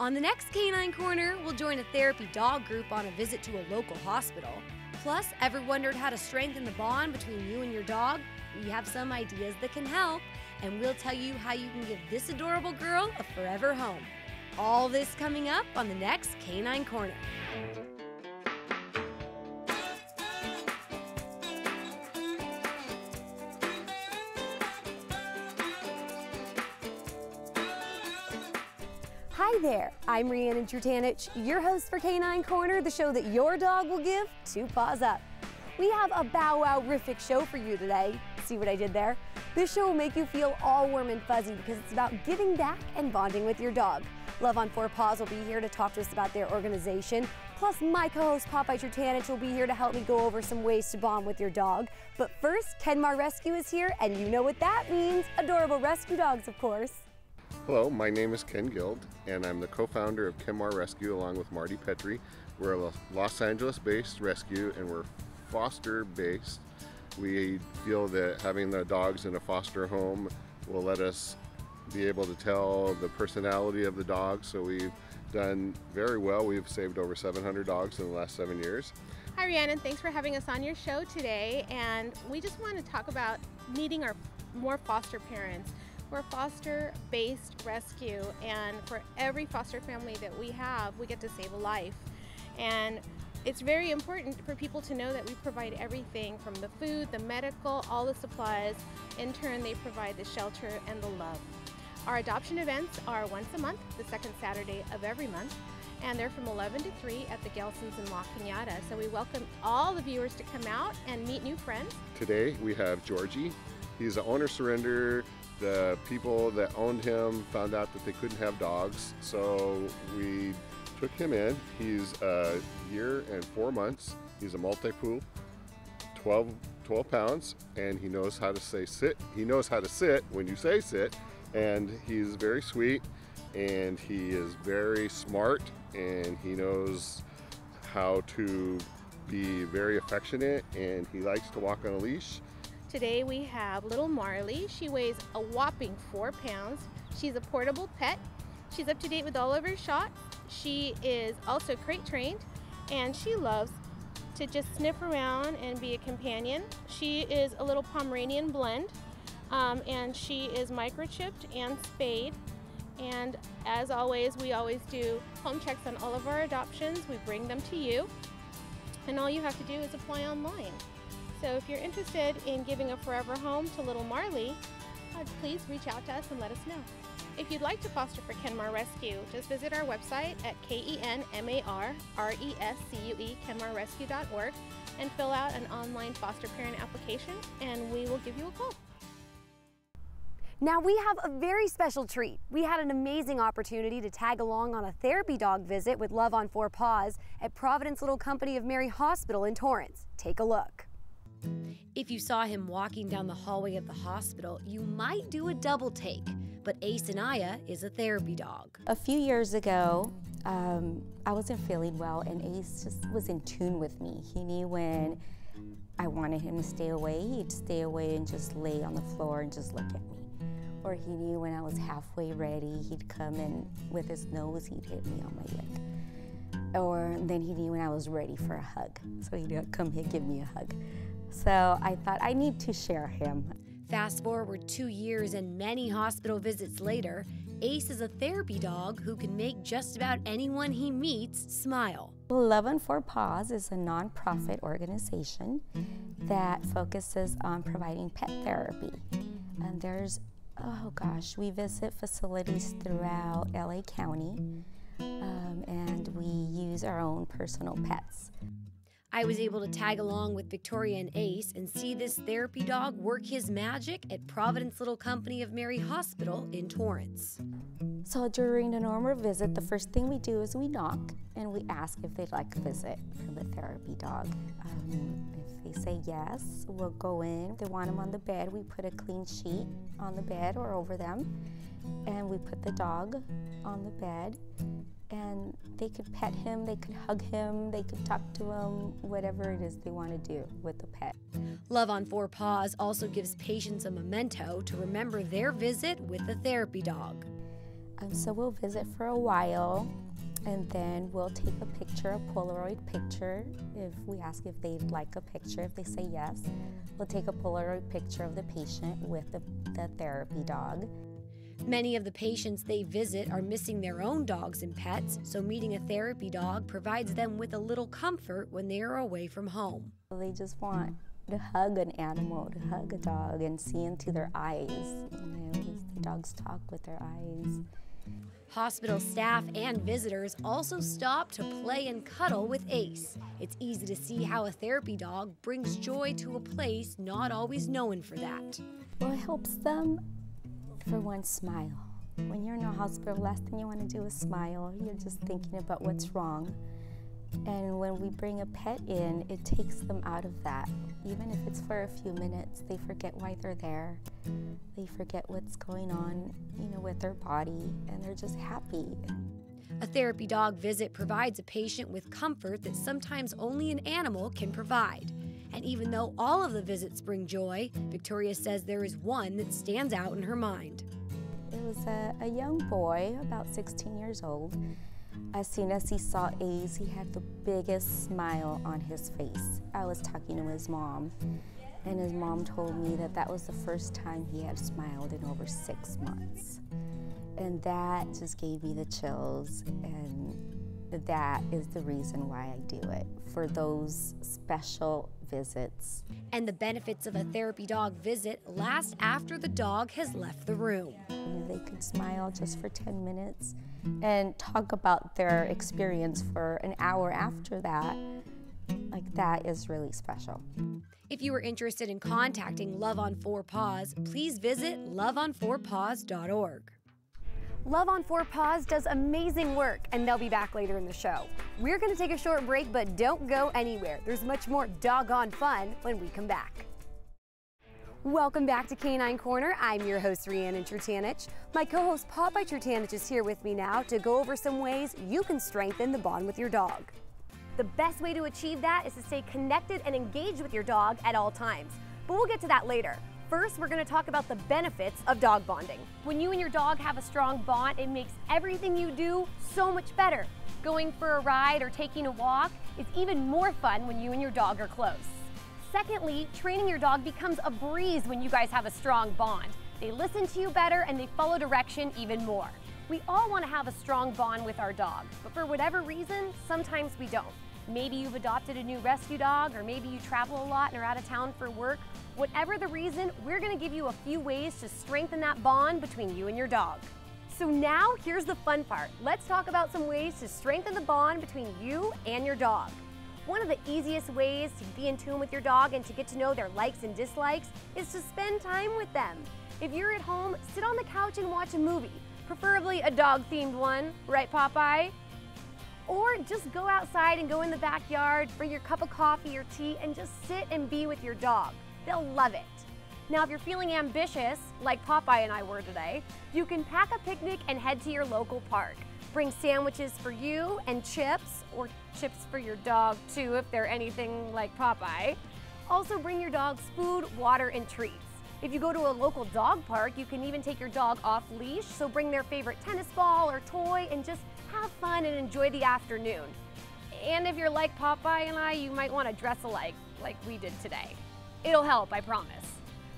On the next Canine Corner, we'll join a therapy dog group on a visit to a local hospital. Plus, ever wondered how to strengthen the bond between you and your dog? We have some ideas that can help, and we'll tell you how you can give this adorable girl a forever home. All this coming up on the next Canine Corner. Hi there, I'm Riannon Trutanich, your host for Canine Corner, the show that your dog will give two paws up. We have a bow wow rific show for you today. See what I did there? This show will make you feel all warm and fuzzy because it's about giving back and bonding with your dog. Love on Four Paws will be here to talk to us about their organization. Plus, my co-host Popeye Trutanich will be here to help me go over some ways to bond with your dog. But first, Kenmar Rescue is here, and you know what that means. Adorable rescue dogs, of course. Hello, my name is Ken Guild, and I'm the co-founder of Kenmar Rescue along with Marty Petrie. We're a Los Angeles-based rescue, and we're foster-based. We feel that having the dogs in a foster home will let us be able to tell the personality of the dog. So we've done very well. We've saved over 700 dogs in the last seven years. Hi, Riannon. Thanks for having us on your show today. And we just want to talk about needing our more foster parents. We're a foster based rescue, and for every foster family that we have, we get to save a life. And it's very important for people to know that we provide everything from the food, the medical, all the supplies. In turn, they provide the shelter and the love. Our adoption events are once a month, the second Saturday of every month, and they're from 11 to 3 at the Gelsons in La Cañada. So we welcome all the viewers to come out and meet new friends. Today we have Georgie. He's an owner surrender. The people that owned him found out that they couldn't have dogs, so we took him in. He's a year and four months. He's a Maltipoo, 12, 12 pounds, and he knows how to say sit. He knows how to sit when you say sit, and he's very sweet and he is very smart and he knows how to be very affectionate and he likes to walk on a leash. Today we have little Marley. She weighs a whopping four pounds. She's a portable pet. She's up to date with all of her shots. She is also crate trained and she loves to just sniff around and be a companion. She is a little Pomeranian blend um, and she is microchipped and spayed. And as always, we always do home checks on all of our adoptions. We bring them to you, and all you have to do is apply online. So if you're interested in giving a forever home to little Marley, uh, please reach out to us and let us know. If you'd like to foster for Kenmar Rescue, just visit our website at K-E-N-M-A-R-R-E-S-C-U-E, kenmarrescue.org, and fill out an online foster parent application, and we will give you a call. Now we have a very special treat. We had an amazing opportunity to tag along on a therapy dog visit with Love on Four Paws at Providence Little Company of Mary Hospital in Torrance. Take a look. If you saw him walking down the hallway of the hospital, you might do a double take. But Ace Anaya is a therapy dog. A few years ago, um, I wasn't feeling well, and Ace just was in tune with me. He knew when I wanted him to stay away, he'd stay away and just lay on the floor and just look at me. Or he knew when I was halfway ready, he'd come and with his nose, he'd hit me on my leg. Or then he knew when I was ready for a hug. So he'd come and give me a hug. So I thought I need to share him. Fast forward two years and many hospital visits later, Ace is a therapy dog who can make just about anyone he meets smile. Love on Four Paws is a nonprofit organization that focuses on providing pet therapy. And there's oh gosh, we visit facilities throughout LA County um, and we use our own personal pets. I was able to tag along with Victoria and Ace and see this therapy dog work his magic at Providence Little Company of Mary Hospital in Torrance. So during the normal visit, the first thing we do is we knock and we ask if they'd like a visit from the therapy dog. Um, they say yes, we'll go in. They want them on the bed, we put a clean sheet on the bed or over them, and we put the dog on the bed and they could pet him, they could hug him, they could talk to him, whatever it is they want to do with the pet. Love on Four Paws also gives patients a memento to remember their visit with the therapy dog. Um, so we'll visit for a while and then we'll take a picture, a Polaroid picture. If we ask if they'd like a picture, if they say yes, we'll take a Polaroid picture of the patient with the, the therapy dog. Many of the patients they visit are missing their own dogs and pets, so meeting a therapy dog provides them with a little comfort when they are away from home. They just want to hug an animal, to hug a dog and see into their eyes. You know, the dogs talk with their eyes. Hospital staff and visitors also stop to play and cuddle with Ace. It's easy to see how a therapy dog brings joy to a place not always known for that. Well, it helps them for one smile. When you're in a hospital, last thing you want to do is smile. You're just thinking about what's wrong. And when we bring a pet in, it takes them out of that. Even if it's for a few minutes, they forget why they're there. They forget what's going on, you know, with their body, and they're just happy. A therapy dog visit provides a patient with comfort that sometimes only an animal can provide. And even though all of the visits bring joy, Victoria says there is one that stands out in her mind. It was a, a young boy, about 16 years old. As soon as he saw Ace, he had the biggest smile on his face. I was talking to his mom, and his mom told me that that was the first time he had smiled in over six months. And that just gave me the chills, and that is the reason why I do it for those special visits. And the benefits of a therapy dog visit last after the dog has left the room. They could smile just for 10 minutes and talk about their experience for an hour after that. Like, that is really special. If you are interested in contacting Love on Four Paws, please visit loveonfourpaws.org. Love on Four Paws does amazing work, and they'll be back later in the show. We're going to take a short break, but don't go anywhere. There's much more doggone fun when we come back. Welcome back to Canine Corner. I'm your host, Riannon Trutanich. My co-host, Popeye Trutanich, is here with me now to go over some ways you can strengthen the bond with your dog. The best way to achieve that is to stay connected and engaged with your dog at all times. But we'll get to that later. First, we're going to talk about the benefits of dog bonding. When you and your dog have a strong bond, it makes everything you do so much better. Going for a ride or taking a walk is even more fun when you and your dog are close. Secondly, training your dog becomes a breeze when you guys have a strong bond. They listen to you better and they follow direction even more. We all want to have a strong bond with our dog, but for whatever reason, sometimes we don't. Maybe you've adopted a new rescue dog, or maybe you travel a lot and are out of town for work. Whatever the reason, we're to give you a few ways to strengthen that bond between you and your dog. So now here's the fun part. Let's talk about some ways to strengthen the bond between you and your dog. One of the easiest ways to be in tune with your dog and to get to know their likes and dislikes is to spend time with them. If you're at home, sit on the couch and watch a movie, preferably a dog-themed one, right Popeye? Or just go outside and go in the backyard, bring your cup of coffee or tea and just sit and be with your dog. They'll love it. Now, if you're feeling ambitious, like Popeye and I were today, you can pack a picnic and head to your local park. Bring sandwiches for you and chips, or chips for your dog too, if they're anything like Popeye. Also bring your dog's food, water, and treats. If you go to a local dog park, you can even take your dog off leash, so bring their favorite tennis ball or toy and just have fun and enjoy the afternoon. And if you're like Popeye and I, you might want to dress alike, like we did today. It'll help, I promise.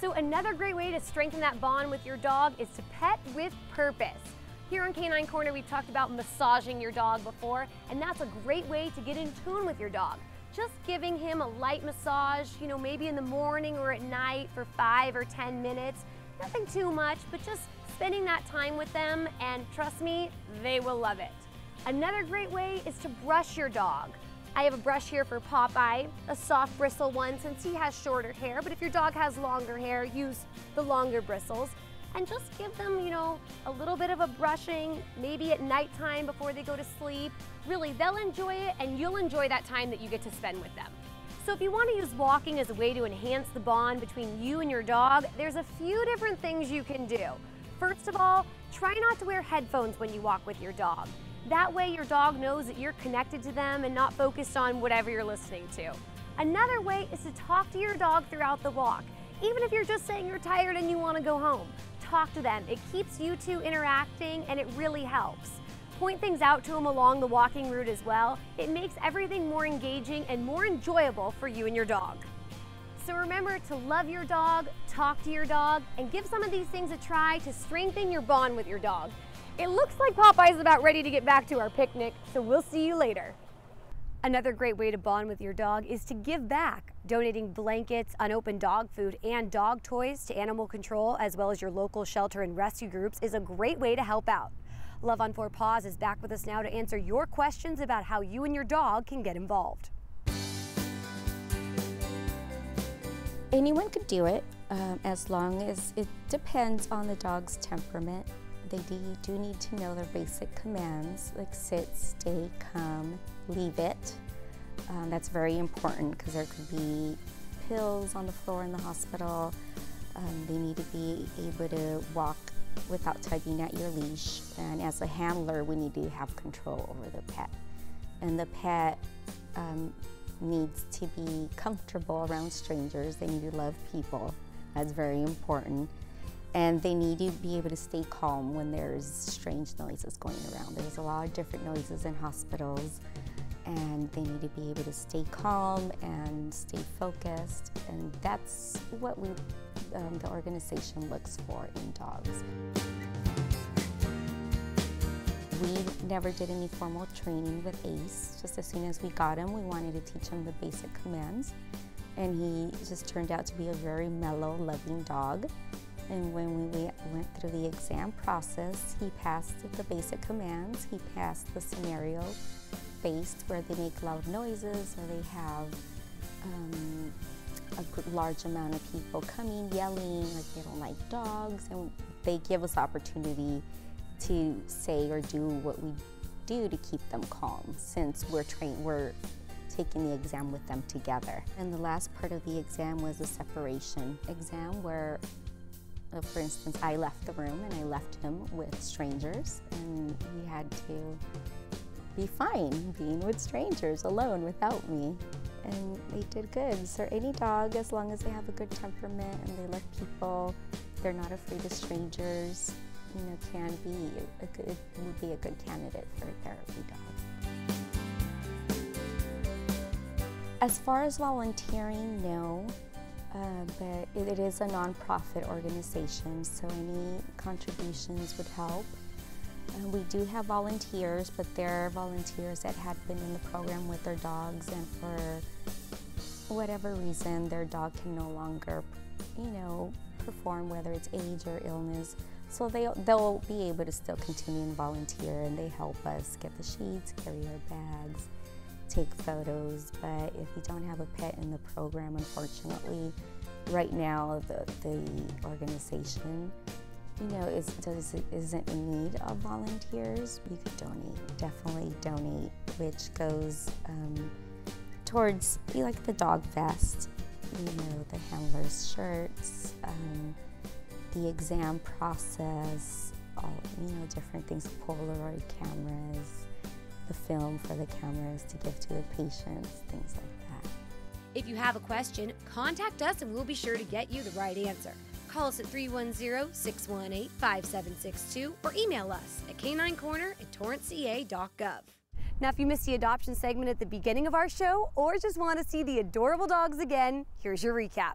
So another great way to strengthen that bond with your dog is to pet with purpose. Here on Canine Corner, we've talked about massaging your dog before, and that's a great way to get in tune with your dog. Just giving him a light massage, you know, maybe in the morning or at night for five or 10 minutes. Nothing too much, but just spending that time with them, and trust me, they will love it. Another great way is to brush your dog. I have a brush here for Popeye, a soft bristle one since he has shorter hair, but if your dog has longer hair, use the longer bristles and just give them, you know, a little bit of a brushing, maybe at nighttime before they go to sleep. Really, they'll enjoy it and you'll enjoy that time that you get to spend with them. So if you want to use walking as a way to enhance the bond between you and your dog, there's a few different things you can do. First of all, try not to wear headphones when you walk with your dog. That way your dog knows that you're connected to them and not focused on whatever you're listening to. Another way is to talk to your dog throughout the walk. Even if you're just saying you're tired and you want to go home, talk to them. It keeps you two interacting and it really helps. Point things out to them along the walking route as well. It makes everything more engaging and more enjoyable for you and your dog. So remember to love your dog, talk to your dog, and give some of these things a try to strengthen your bond with your dog. It looks like Popeye's about ready to get back to our picnic, so we'll see you later. Another great way to bond with your dog is to give back. Donating blankets, unopened dog food, and dog toys to animal control, as well as your local shelter and rescue groups, is a great way to help out. Love on Four Paws is back with us now to answer your questions about how you and your dog can get involved. Anyone could do it um, as long as it depends on the dog's temperament. They do, need to know their basic commands like sit, stay, come, leave it. Um, that's very important because there could be pills on the floor in the hospital. Um, they need to be able to walk without tugging at your leash. And as a handler, we need to have control over the pet. And the pet um, needs to be comfortable around strangers. They need to love people. That's very important. And they need to be able to stay calm when there's strange noises going around. There's a lot of different noises in hospitals and they need to be able to stay calm and stay focused. And that's what we, um, the organization looks for in dogs. We never did any formal training with Ace. Just as soon as we got him, we wanted to teach him the basic commands. And he just turned out to be a very mellow, loving dog. And when we went through the exam process, he passed the basic commands, he passed the scenario based where they make loud noises or they have um, a large amount of people coming, yelling, like they don't like dogs, and they give us opportunity to say or do what we do to keep them calm since we're trained, we're taking the exam with them together. And the last part of the exam was a separation exam where, uh, for instance, I left the room and I left him with strangers and he had to be fine being with strangers alone without me. And they did good. So any dog, as long as they have a good temperament and they love people, they're not afraid of strangers, you know, can be a good, would be a good candidate for a therapy dog. As far as volunteering, no, uh, but it, it is a nonprofit organization, so any contributions would help. We do have volunteers, but they're volunteers that had been in the program with their dogs, and for whatever reason, their dog can no longer, you know, perform, whether it's age or illness. So they, they'll be able to still continue and volunteer and they help us get the sheets, carry our bags, take photos. But if you don't have a pet in the program, unfortunately, right now the, the organization you know, is, does, isn't in need of volunteers, you could donate, definitely donate, which goes um, towards like the dog vest, you know, the handler's shirts, um, the exam process, all, you know, different things, Polaroid cameras, the film for the cameras to give to the patients, things like that. If you have a question, contact us and we'll be sure to get you the right answer. Call us at 310 618 5762 or email us at caninecorner at torranceca.gov. Now, if you missed the adoption segment at the beginning of our show or just want to see the adorable dogs again, here's your recap.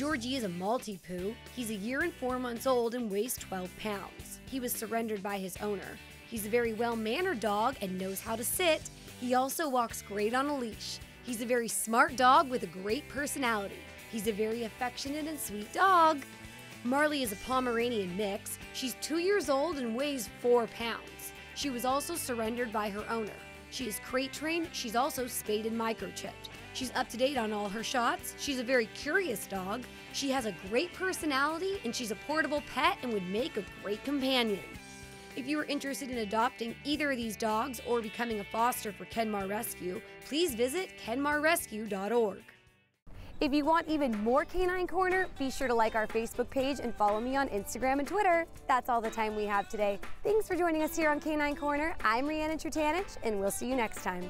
Georgie is a Maltipoo. He's a year and four months old and weighs 12 pounds. He was surrendered by his owner. He's a very well mannered dog and knows how to sit. He also walks great on a leash. He's a very smart dog with a great personality. He's a very affectionate and sweet dog. Marley is a Pomeranian mix. She's two years old and weighs four pounds. She was also surrendered by her owner. She is crate trained. She's also spayed and microchipped. She's up to date on all her shots. She's a very curious dog. She has a great personality and she's a portable pet and would make a great companion. If you are interested in adopting either of these dogs or becoming a foster for Kenmar Rescue, please visit kenmarrescue.org. If you want even more Canine Corner, be sure to like our Facebook page and follow me on Instagram and Twitter. That's all the time we have today. Thanks for joining us here on Canine Corner. I'm Riannon Trutanich, and we'll see you next time.